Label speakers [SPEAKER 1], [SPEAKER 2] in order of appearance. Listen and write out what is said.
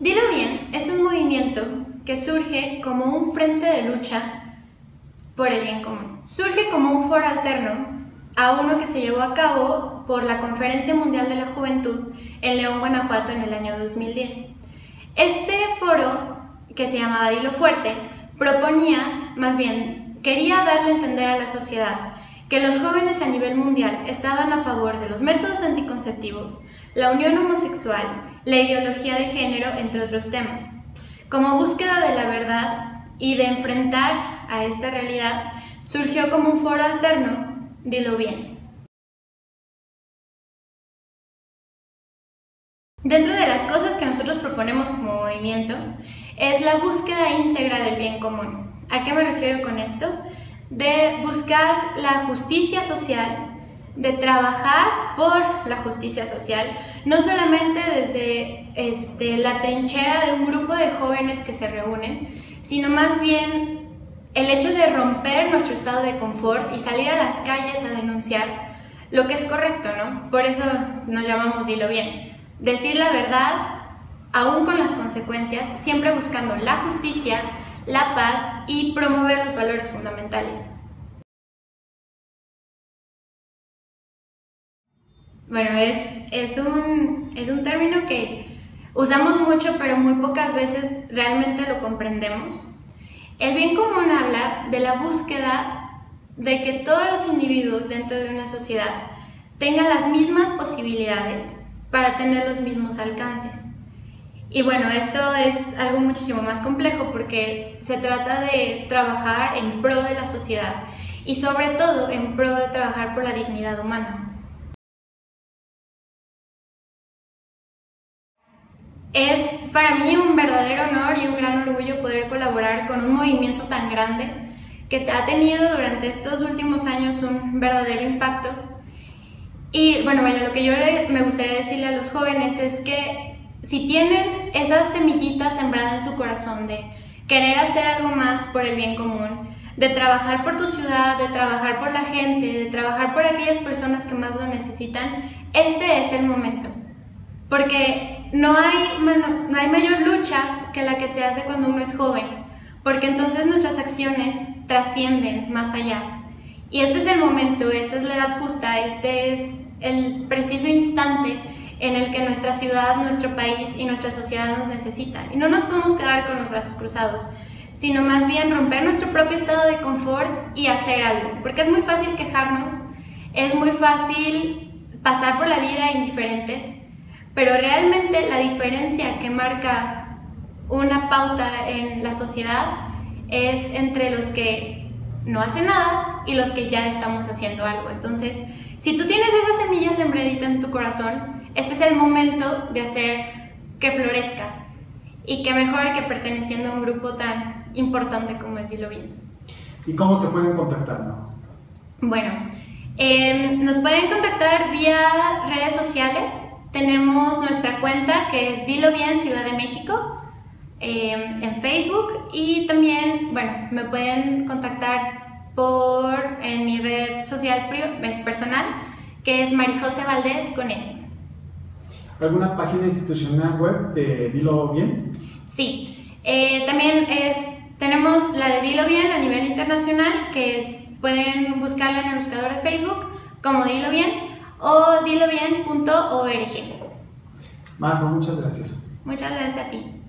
[SPEAKER 1] Dilo bien es un movimiento que surge como un frente de lucha por el bien común. Surge como un foro alterno a uno que se llevó a cabo por la Conferencia Mundial de la Juventud en León, Guanajuato en el año 2010. Este foro, que se llamaba Dilo Fuerte, proponía, más bien, quería darle a entender a la sociedad que los jóvenes a nivel mundial estaban a favor de los métodos anticonceptivos, la unión homosexual, la ideología de género, entre otros temas. Como búsqueda de la verdad y de enfrentar a esta realidad, surgió como un foro alterno, dilo bien. Dentro de las cosas que nosotros proponemos como movimiento es la búsqueda íntegra del bien común. ¿A qué me refiero con esto? De buscar la justicia social, de trabajar por la justicia social, no solamente desde este, la trinchera de un grupo de jóvenes que se reúnen, sino más bien el hecho de romper nuestro estado de confort y salir a las calles a denunciar lo que es correcto, ¿no? Por eso nos llamamos Dilo Bien. Decir la verdad, aún con las consecuencias, siempre buscando la justicia, la paz y promover los valores fundamentales. Bueno, es, es, un, es un término que usamos mucho, pero muy pocas veces realmente lo comprendemos. El bien común habla de la búsqueda de que todos los individuos dentro de una sociedad tengan las mismas posibilidades para tener los mismos alcances. Y bueno, esto es algo muchísimo más complejo porque se trata de trabajar en pro de la sociedad y sobre todo en pro de trabajar por la dignidad humana. Es para mí un verdadero honor y un gran orgullo poder colaborar con un movimiento tan grande que ha tenido durante estos últimos años un verdadero impacto. Y bueno, vaya, lo que yo me gustaría decirle a los jóvenes es que si tienen esas semillitas sembradas en su corazón de querer hacer algo más por el bien común, de trabajar por tu ciudad, de trabajar por la gente, de trabajar por aquellas personas que más lo necesitan, este es el momento. Porque no hay, no hay mayor lucha que la que se hace cuando uno es joven, porque entonces nuestras acciones trascienden más allá. Y este es el momento, esta es la edad justa, este es el preciso instante en el que nuestra ciudad, nuestro país y nuestra sociedad nos necesitan. Y no nos podemos quedar con los brazos cruzados, sino más bien romper nuestro propio estado de confort y hacer algo. Porque es muy fácil quejarnos, es muy fácil pasar por la vida indiferentes, pero realmente la diferencia que marca una pauta en la sociedad es entre los que no hacen nada y los que ya estamos haciendo algo. Entonces, si tú tienes esa semilla sembradita en tu corazón, este es el momento de hacer que florezca. Y que mejor que perteneciendo a un grupo tan importante como decirlo bien.
[SPEAKER 2] ¿Y cómo te pueden contactar? No?
[SPEAKER 1] Bueno, em, nos pueden contactar vía redes sociales. Tenemos nuestra cuenta que es Dilo Bien Ciudad de México em, en Facebook y también, bueno, me pueden contactar por en mi red social personal que es Marijose Valdés con S.
[SPEAKER 2] ¿Alguna página institucional web de Dilo Bien?
[SPEAKER 1] Sí, eh, también es, tenemos la de Dilo Bien a nivel internacional, que es, pueden buscarla en el buscador de Facebook como Dilo Bien o dilobien.org.
[SPEAKER 2] Marco, muchas gracias.
[SPEAKER 1] Muchas gracias a ti.